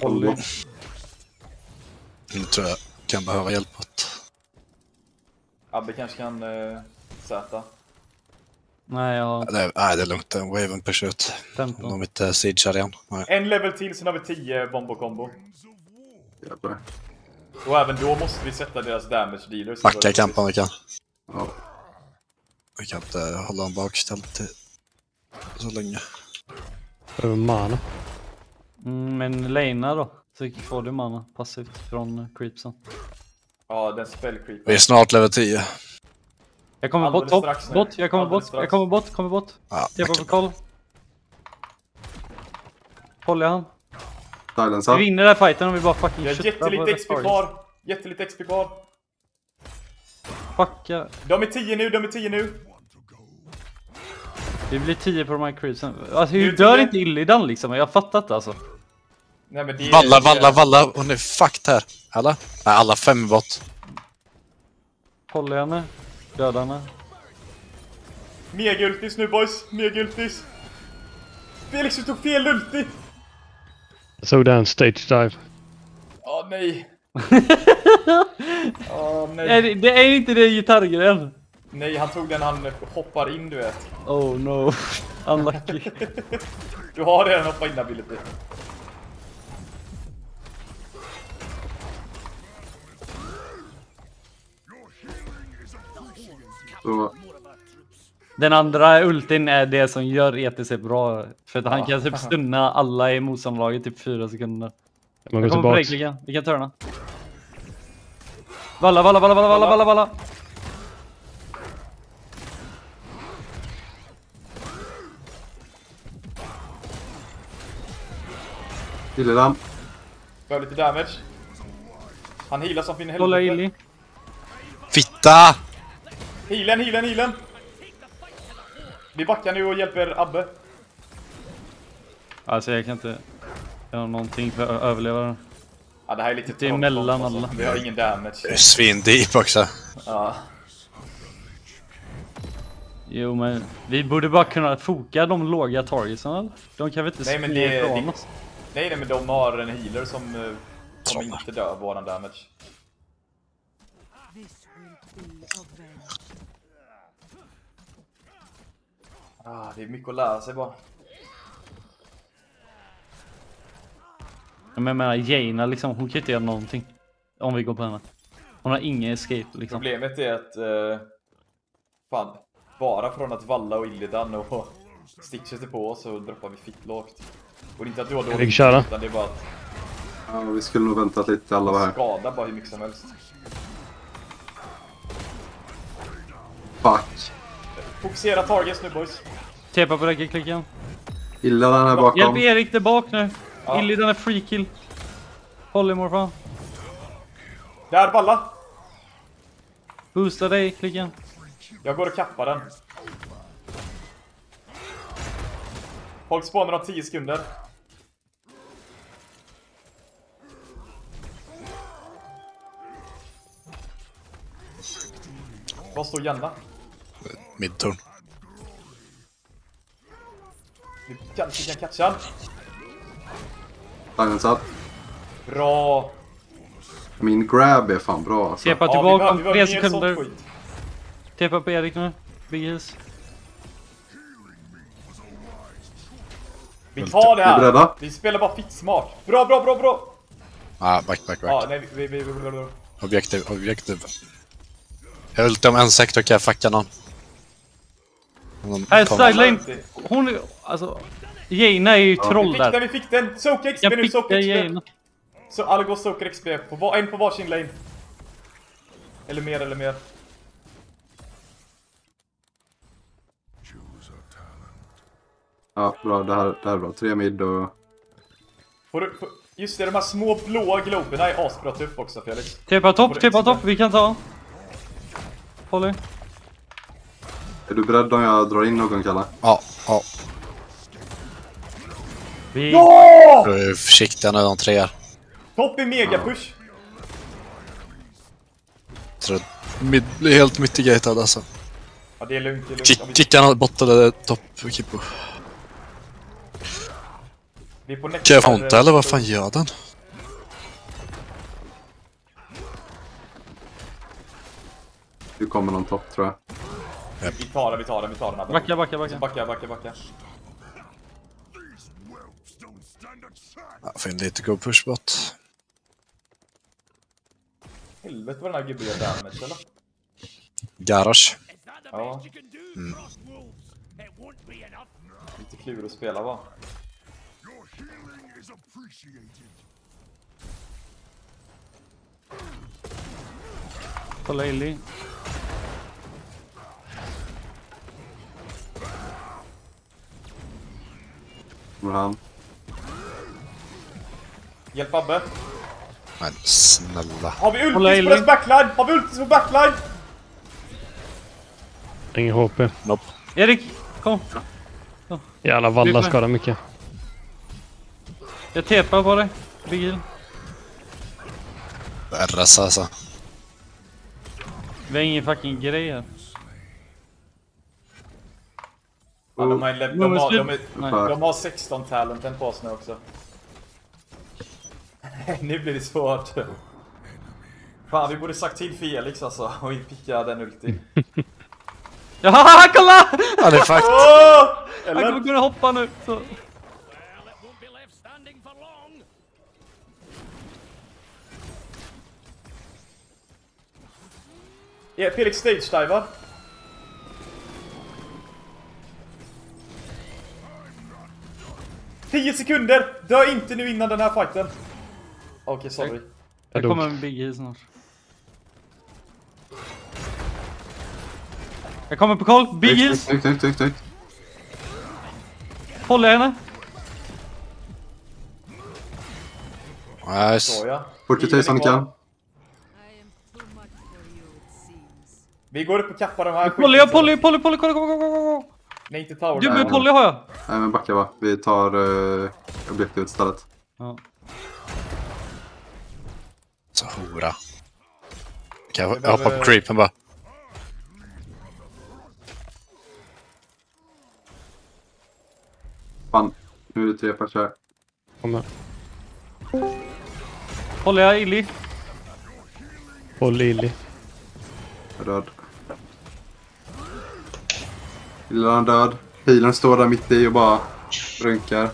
Olli. Nu tror jag kan behöva hjälp åt. Abbe kanske kan uh, säta. Nej, jag har Det är, nej, det är lugnt. En Waven pursuit. 15. De inte siegear igen. Nej. En level till, sen har vi 10 bombo combo. Jävlar. Och även då måste vi sätta deras damage dealers. Backa kampen vi kan. Ja. Vi kan inte hålla en bakställd till så länge. Över mana. Mm, men Lena då? Så får du mana passivt från creepsen. Ja, den spell creeper. Vi är snart level 10. Jag kommer Alldeles bort, nu. bort, jag kommer Alldeles bort, strax. jag kommer bort, kommer bort. Ja, Jag på koll. Håller jag han. Vi Silensa. vinner den här fighten om vi bara fucking Vi har köttar på jättelite rätt XP kvar. Jättelite XP kvar. Fucka. De är 10 nu, de är 10 nu. Vi blir 10 på de här creepsen. Alltså hur Du dör inte Illidan liksom? Jag fattar inte alltså. Nej men det är... Valla, det är- valla, valla. Hon är fucked här. Eller? Nej, alla fem är bort. Håller henne. Dödar henne. Megultis nu boys, megultis. Felix du tog fel ulti! Jag såg den stage dive. Åh nej. Åh Är nej. det, det är inte det gitarrgren. Nej, han tog den han hoppar in du vet. Oh no. Unlucky. Du har redan hoppat in ability. Så, Den andra ultin är det som gör ETC bra. För att han Ja. kan typ stunna alla i motståndarlaget typ 4 sekunder. Man Jag går tillbaks. dig Klickan. Vi kan turna. Valla, valla, valla, valla, valla, valla, valla. Illedan. Behöver lite damage. Han healar som fin i Kolla helvete. Illy. Fitta! Healen, healen, healen! Vi backar nu och hjälper Abbe. Alltså jag kan inte göra någonting för att överleva den. Ja, det här är lite Det är mellan alltså. alla. Vi har ingen damage. Det är Svindeep också. Ja. Jo men vi borde bara kunna foka de låga targetsen eller? De kan väl inte Nej, men det- ifrån det- oss? Nej, nej, men de har en healer som eh, kommer Trollar. inte dö våran damage. Ah, det är mycket att lära sig bara. Men jag menar Jaina liksom, hon kan inte göra någonting. Om vi går på henne. Hon har ingen escape liksom. Problemet är att... Eh, fan, bara från att Valla och Illidan och Stitches är på oss så droppar vi fitt lågt. Och det är inte att du har Erik, dåligt köra. utan det är bara att Ja, vi skulle nog väntat lite alla var här. skada bara hur mycket som helst. Fuck. Fokusera targets nu boys. Tepa på räckeklicken. Illedan här bakom. Hjälp Erik där bak nu. Ja. Illy den är free kill. Polymorph fan. Där Valla! Boosta dig klicken. Jag går och kappar den. Folk spawnar om 10 sekunder. Var står Janna? Midturn. Vi kanske kan catcha han. Silensa. Bra! Min grab är fan bra alltså. Tepa Ja, vi tillbaka behöver, om vi tre behöver mer sånt sekunder. skit. Tepa på Erik nu. Big heals. Vi tar det här! beredda? Vi spelar bara fitt smart. Bra, bra, bra, bra! Ah, back, back, back. Ja, nej, vi... vi, vi, vi, vi. Objektiv, objektiv. Jag ultar om en sektor kan jag fucka någon. Här, kommer. sideline. Hon är alltså... Jaina är ju Vi troll fick den, där. vi fick den! Soka XP Jag nu, soka XP! Jaina. Så alla går och soakar XP, på var, en på varsin lane. Eller mer, eller mer. Ja, bra. Det här, det här är bra. Tre mid och... Får du, får, just det, de här små blåa globerna är asbra tuff också Felix. Tepa topp, tepa topp. Vi kan ta. Polly. Är du beredd om jag drar in någon, Kalle? Ja, ja. Vi... Du är försiktiga nu de tre är. Topp i megapush! Tror mid blir helt mitigated alltså. Ja det är lugnt, det är lugnt. Kick, vi- kicka något bot eller topp Kippo. Kan jag fonta eller vad fan gör den? Du kommer någon topp tror jag. Vi tar den, vi tar den, vi tar den. Backa, backa, backa. Backa, backa, backa. Jag får in lite go push bot. Helvete vad den här gubben gör damage eller? Garage. Ja. Lite klur att spela va? Kolla Illy. Kommer han. Hjälp Abbe. Men snälla. Har vi ultis på dess backline? Har vi ultis på backline? Ingen HP. Nope. Erik, kom. Jävla valla skadar mycket. Jag tepar på dig. Big heal. RS alltså. Vi har ingen fucking grej här. Ja, de, har, de, men har, de, är, de har 16 talenten på oss nu också. nu blir det svårt. Fan, vi borde sagt till Felix alltså och inte picka den ulti. Jaha, kolla! Han är fucked. Åh! Han kommer kunna hoppa nu. Så. Ja, Felix stage-divar. Tio sekunder! Dö inte nu innan den här fighten. Okej, sorry. Jag Jag kommer med Big heal snart. Jag kommer på koll. Big snyggt. Håller henne. Nice. Så ja. 40 000 kan. I am too much for you, it seems. Vi går upp och kappar de här Polly, jag polly, polly, polly, kolla, kolla, kolla, kolla. Nej, inte tower. Du med polly har jag. Nej men backa va. Vi tar uh, objektivet istället. Ja. Så hora. Kan jag, behöver- på creepen bara. Fan. Nu är det tre pers här. Kommer. Håller jag Illy. Och Lilly. Jag är död. Healern står där mitt i och bara runkar.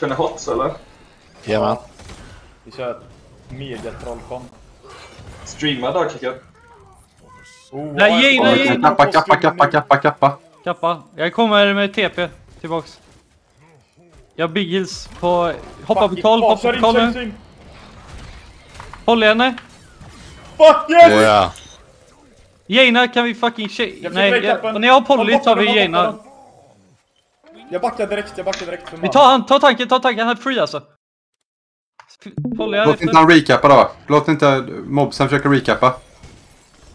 Kör ni hots eller? Jajamän. Vi kör ett mega trollkom. Streama dagkickar. Oh, Nej, nej, nej. vad- Kappa, kappa, kappa, kappa, kappa. Kappa. Jag kommer med TP tillbaks. Jag har big heals på... Hoppa på kör hoppa på kör nu. in. Håller henne. Fuck yes! Oh, ja. Jaina kan vi fucking tje... Jag Nej, jag, när jag har Polly Ta tar vi Jaina. Jag backar direkt, jag backar direkt. för Vi tar han, ta tanken, ta tanken. Han är free alltså. Polly Låt inte han recappa då. Låt inte mobsen försöka recappa.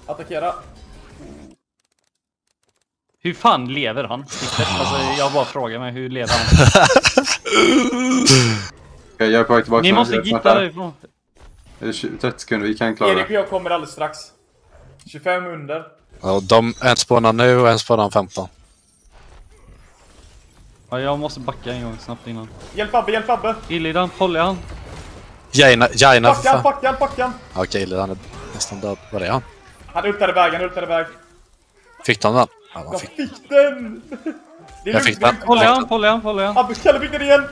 Attackera. Hur fan lever han? Alltså, jag bara frågar mig, hur lever han? Okej, jag är på väg tillbaka. Ni måste gitta där. därifrån. Det är 20 30 sekunder, vi kan klara Erik och det. jag kommer alldeles strax. 25 under. Och de, en spånar nu och en spånar om 15. Ja, jag måste backa en gång snabbt innan. Hjälp Abbe, hjälp Abbe! Illidan, Polly han. Jaina, Jaina Backa han, backa han, backa han! Okej, Illidan är nästan död. Var är han? Han ultade iväg, han ultade iväg. Fick de den? Ja, man Jag fick. fick den! Det är Jag fick den. Polly han, Polly han, Polly han. Abbe, Kalle fick den igen!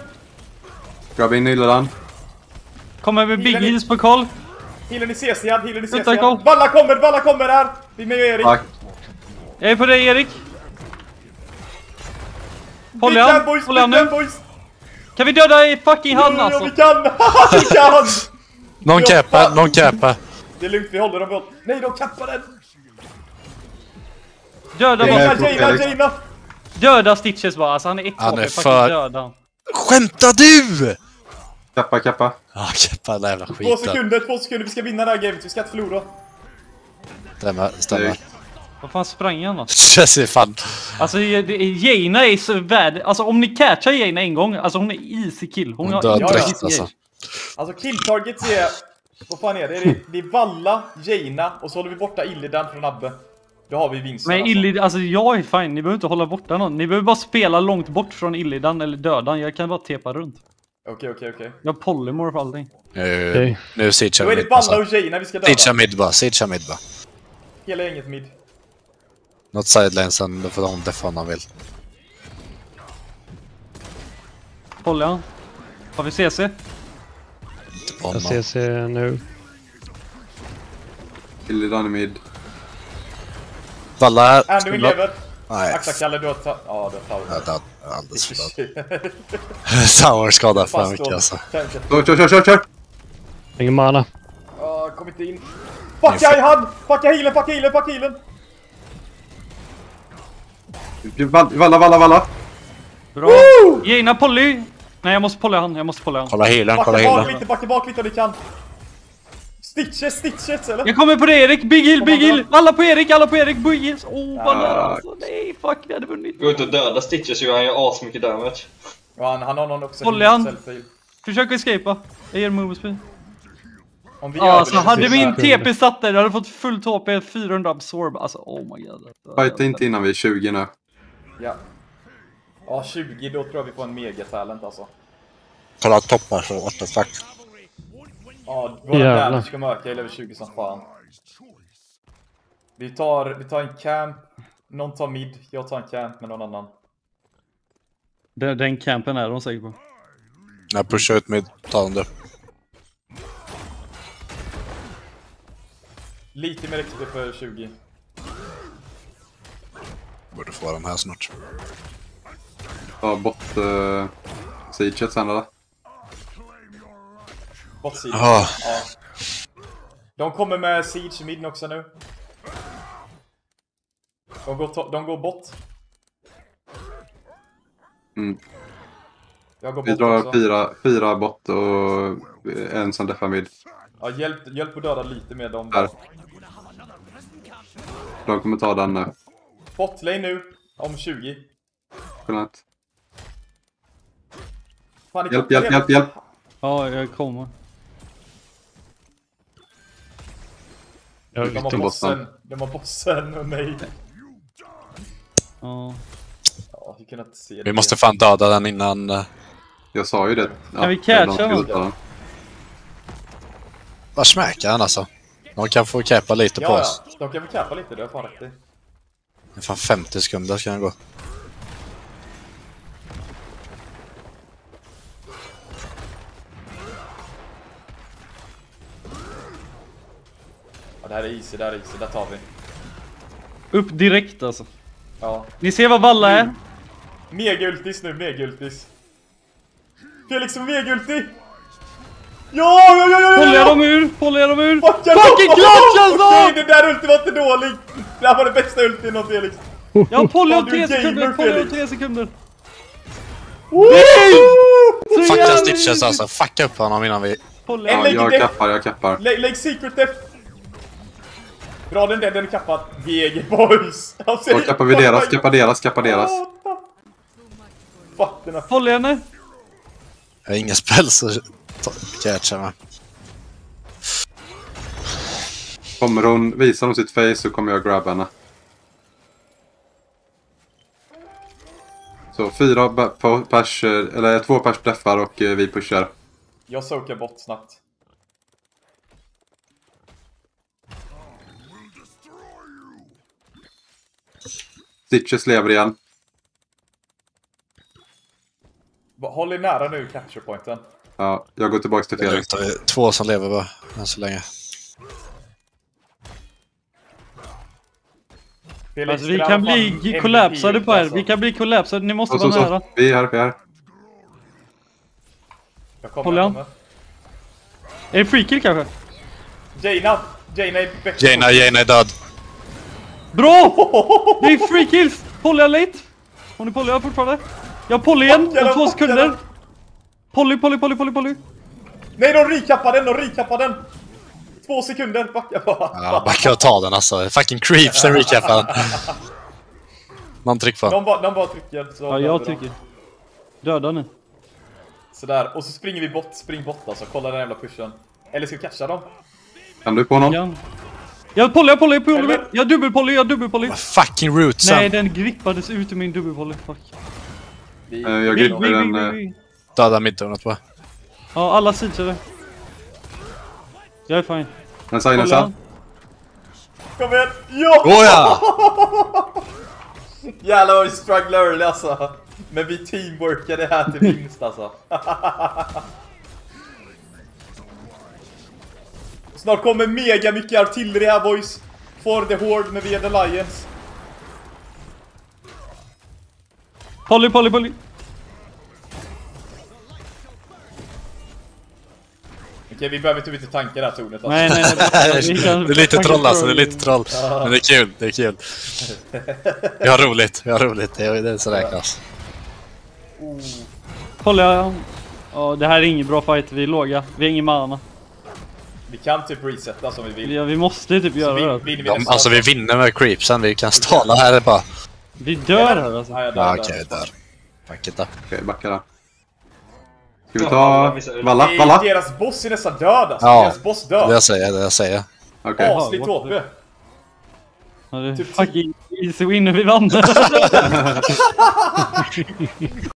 Grabba in Nylleland. Kommer med big heals på koll. Healen i CC, healen i CC. Vänta, kom. Valla kommer, Valla kommer här! Vi är med Erik. Tack. Jag är på dig Erik. Big han, Polly han nu. boys! Kan vi döda i fucking han Jo, jo, alltså? vi kan! vi kan! Någon fan. någon cappa. Det är lugnt, vi håller dem bort. Nej, de kappar den! Döda bara. är- Jaina, Jaina! Döda Stitches bara, alltså han är ett Han är för- döda. Skämtar du? Kappa, kappa. Ja, cappa den jävla Två skiten. sekunder, två sekunder, vi ska vinna det här gamet, vi ska inte förlora. Stämmer, stämmer. Vad fan sprang han då? Det ser fan... Alltså Jaina är så värd, alltså om ni catchar Jaina en gång, alltså hon är easy kill. Hon, Hon har dör direkt, alltså. Alltså kill targets är... Vad fan är det? Det är, det är Valla, Jaina och så håller vi borta Illidan från Abbe. Då har vi vinsten Men alltså. Illidan, alltså jag är fine. Ni behöver inte hålla borta någon. Ni behöver bara spela långt bort från Illidan eller dödan. Jag kan bara tepa runt. Okej, okej, okej. Jag har polymorph allting. Nu, Okej. nu siegear Då är vi det mid. Alltså. Balla och Jaina vi ska döda. Siegear mid bara, siegear mid bara. Hela gänget mid. Något sidelinesen, då får de deffa om de vill. Polya. Har vi CC? Inte på Jag honom. ser sig nu. Illidan i mid. Valla här. Anduin lever. Nej, Akta Kalle, du har ta... Ja, du har jag tagit. död. Alldeles för. Tower skadar för mycket alltså. Kör, kör, kör, kör, kör! Ingen mana. Ja, kom inte in. Fucka i hand! Fucka healen, fucka healen, fucka healen! Val- Valla, valla, valla! Bra. Jaina Polly! Nej jag måste polya han, jag måste polya han. Kolla healen, Backa kolla bak healen. lite, backa bak lite om ni kan. Stitches, stitches eller? Jag kommer på dig Erik! Big heal, big heal! Alla på Erik, alla på Erik! Big heals! Åh vad nära alltså! Nej fuck, vi hade vunnit! Gå ut och döda Stitches så gör han ju asmycket damage. Ja, han, han har någon också. Håller han? Försök escapa. Jag ger move speed. Om vi Ja, gör det alltså hade min TP satt där, jag hade fått fullt HP, 400 absorb. Alltså oh my god. Fighta inte innan vi är 20 nu. Ja. Ja, 20, då tror jag vi får en megatalent alltså. Kolla toppar så what the fuck. Ja, våra Jävlar. damage kommer öka i level 20 som fan. Vi tar, vi tar en camp. Någon tar mid, jag tar en camp med någon annan. Den, den campen är de säkert på. Jag pushar ut mid, ta den du. Lite mer XP för 20. Borde få de här snart. Ta bort uh, sieget sen eller? Botsidan. Ah, Ja. De kommer med Siege mid också nu. De går, de går bort. Mm. Jag går Vi bort drar också. fyra, fyra bot och en som defar mid. Ja, hjälp, hjälp att döda lite med dem. Där. De kommer ta den nu. Botlane nu, om 20. Skönt. Fan, ni Hjälp, hjälp, hjälp, hjälp! Ja, jag kommer. Jag De har Vilken bossen. De har bossen och mig. Ja. Ja, vi kan inte se det. vi måste fan döda den innan... eh, Jag sa ju det. Kan vi catcha honom? Vad smäkar han alltså? De kan få cappa lite på Ja, oss. ja. De kan väl cappa lite, det har fan rätt i. Det är fan 50 sekunder ska han gå. Här är easy, det här är easy. Där tar vi. Upp direkt alltså. Ja. Ni ser vad Valla är? Mega-ultis nu, mega-ultis. Felix med mega-ulti! Ja, ja, ja, ja, ja, Polya ja! dem ur! Polya dem ur! Fuck, jag- Fucking clutch alltså! Okej, det där ulti var inte dålig! Det här var det bästa ulti någon Felix. Jag har polya Ja, om du är tre sekunder! Polya om tre sekunder! Så Fucka stitches alltså, fucka upp honom innan vi... Ja, jag kappar, jag kappar. Lägg, secret def. Bra den där, den är kappad. GG boys! Alltså, Då kappar vi deras, kappar deras, kappar deras. Här Polya henne! Jag har inga spel så... Catcha mig. Kommer hon, visar hon sitt face så kommer jag grabba henne. Så fyra pers, eller två pers deffar och eh, vi pushar. Jag soakar bort snabbt. Stitches lever igen. Håll er nära nu capture pointen. Ja, jag går tillbaks till Felix. det är två som lever bara, än så länge. Felix, Alltså vi kan bli kollapsade på er. alltså. Vi kan bli kollapsade. Ni måste Så, så, vara nära. så. Vi är här, vi är här. Jag kommer, Håller jag kommer. Är det free kill kanske? Jaina! Jaina är bättre. Jaina, Jaina är död. Bra! Det är free kills! Polya late. Hon är polya fortfarande. Jag poly igen om två sekunder. Polly, polly, polly, polly, polly. Nej, de recappar den! De recappar den! Två sekunder, backa bara. Ja, backa och ta den alltså. Fucking creeps, den recappen. Någon tryck på. De bara, de bara trycker. Så Ja, jag tycker. Döda nu. Sådär, och så springer vi bort. Spring bort alltså. Kolla den jävla pushen. Eller ska vi catcha dem? Kan du på någon? Ja. Jag poly, jag poly, jag poly. Eller? Jag dubbelpoly, jag dubbelpoly. Fucking rootsen! Nej, den grippades ut ur min dubbelpoly. Fuck. Vi, Eh, jag vi, den... eh. Döda midtornet bara. Ja, alla sidor. Jag är fine. Den han. Kom igen! Ja! Åh ja! Jävlar vad vi strugglade early alltså. Men vi teamworkade här till vinst alltså. Snart kommer mega mycket artilleri här boys. For the Horde med Are the Lions. Poly, poly, poly. Okej vi behöver typ inte tanka det här tornet alltså. Nej, nej, nej. det är lite troll alltså, det är lite troll. Men det är kul, det är kul. Vi har roligt, vi har roligt. Det är det som räknas. Poly, ja. Ja, det här är ingen bra fight. Vi är låga. Vi har ingen mana. Vi kan typ resetta som vi vill. Ja, vi måste typ göra vin- det. vi nästa. alltså vi vinner med creepsen, vi kan stala här bara. Vi dör här alltså. Ja, dör, Ja dör. okej, där. Fuck it då. Okej, backa där. Ska vi ta... Valla? Det är- Valla? Deras boss är nästan död alltså. Ja. Deras boss Det död. jag säger, det jag säger. Okej. Asligt what the- HP. Ja, det är Typ fucking easy win, vi vann.